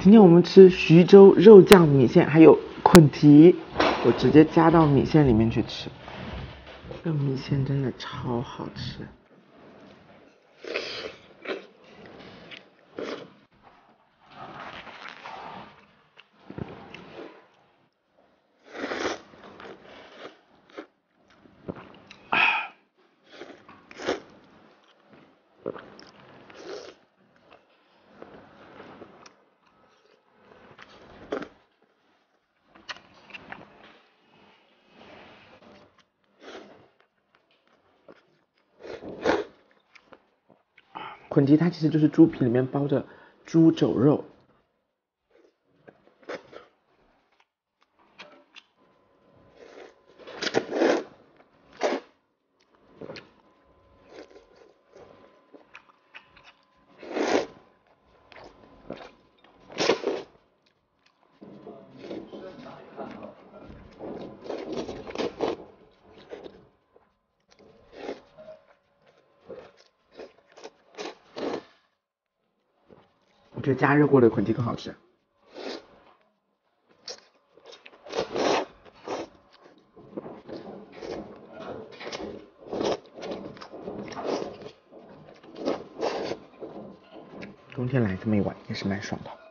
今天我们吃徐州肉酱米线，还有捆蹄，我直接加到米线里面去吃。这米线真的超好吃。捆蹄它其实就是猪皮里面包着猪肘肉。觉得加热过的捆蹄更好吃。冬天来这么一碗也是蛮爽的。